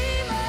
Dreamer.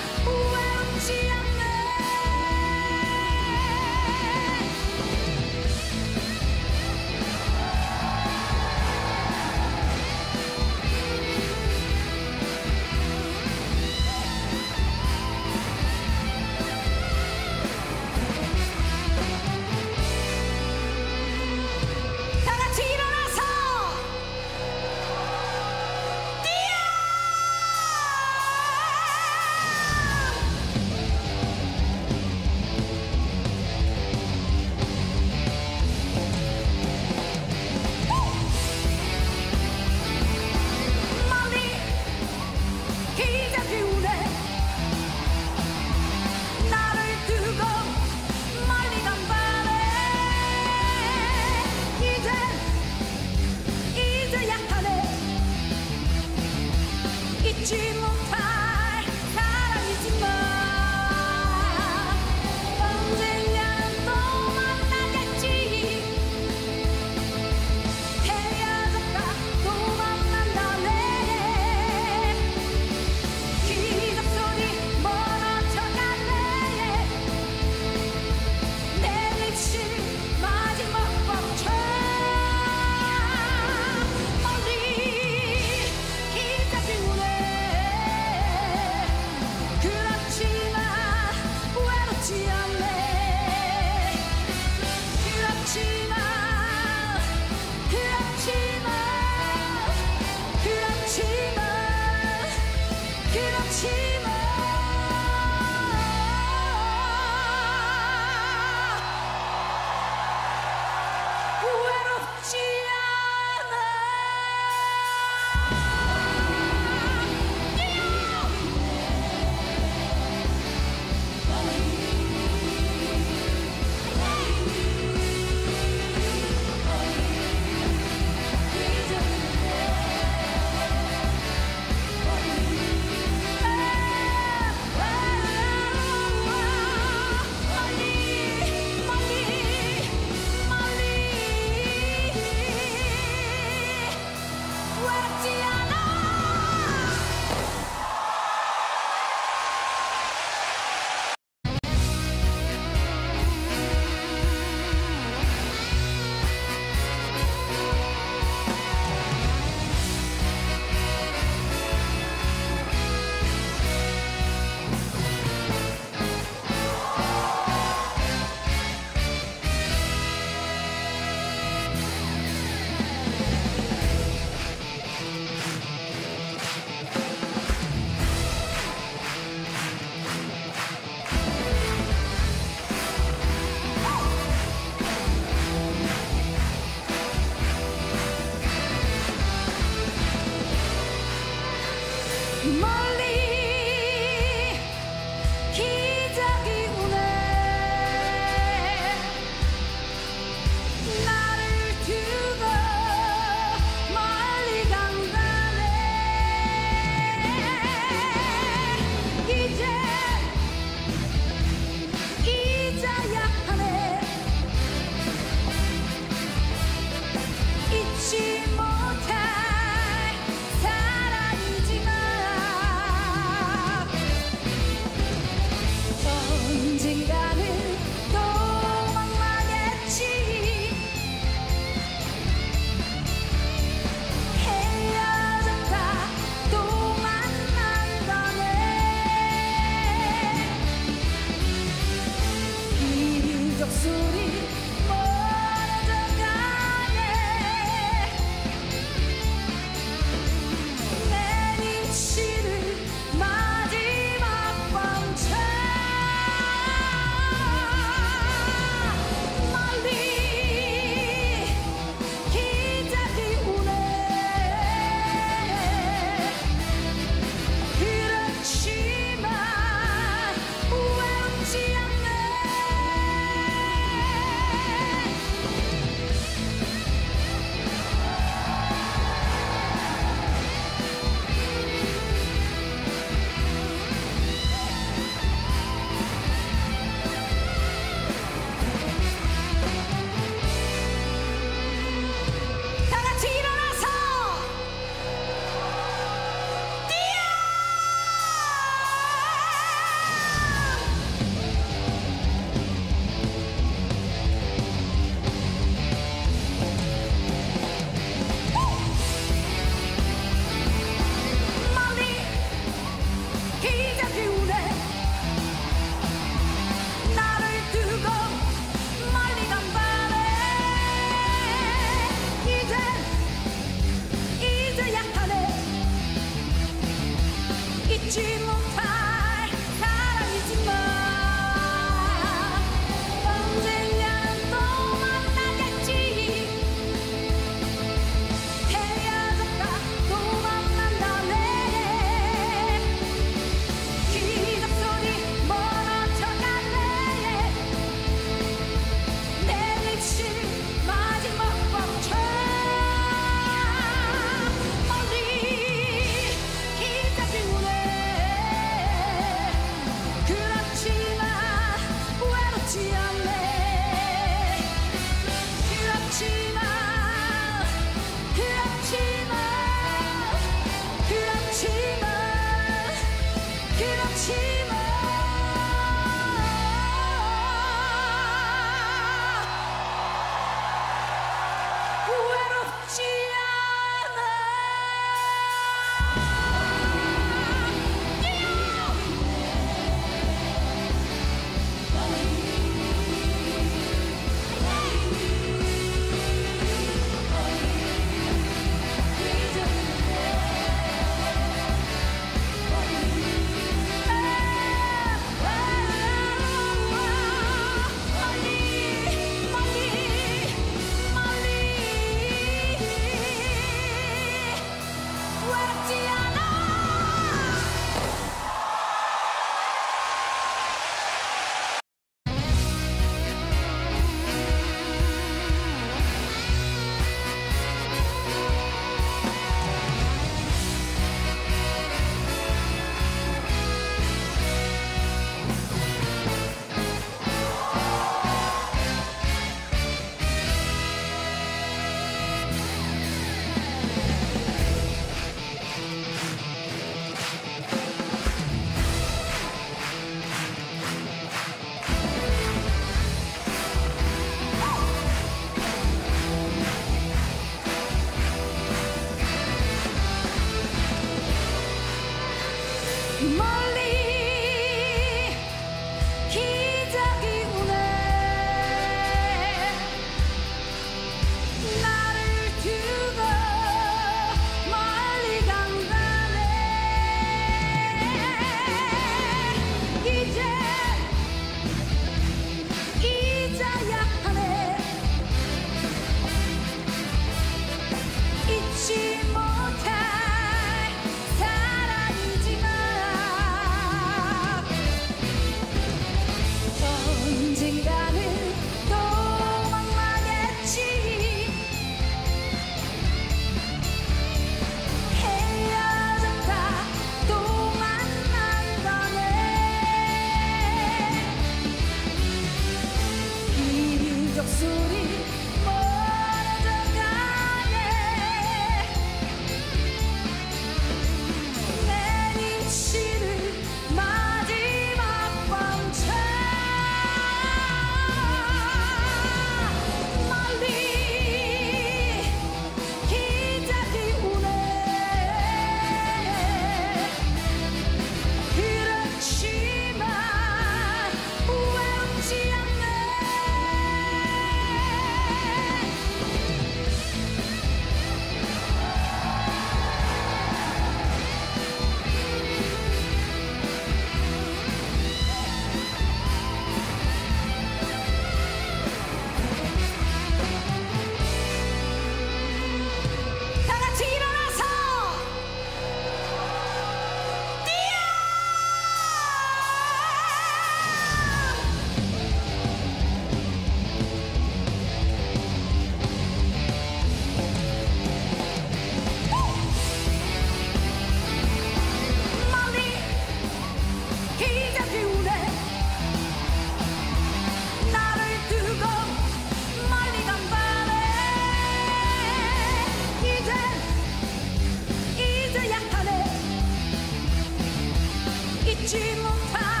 잊지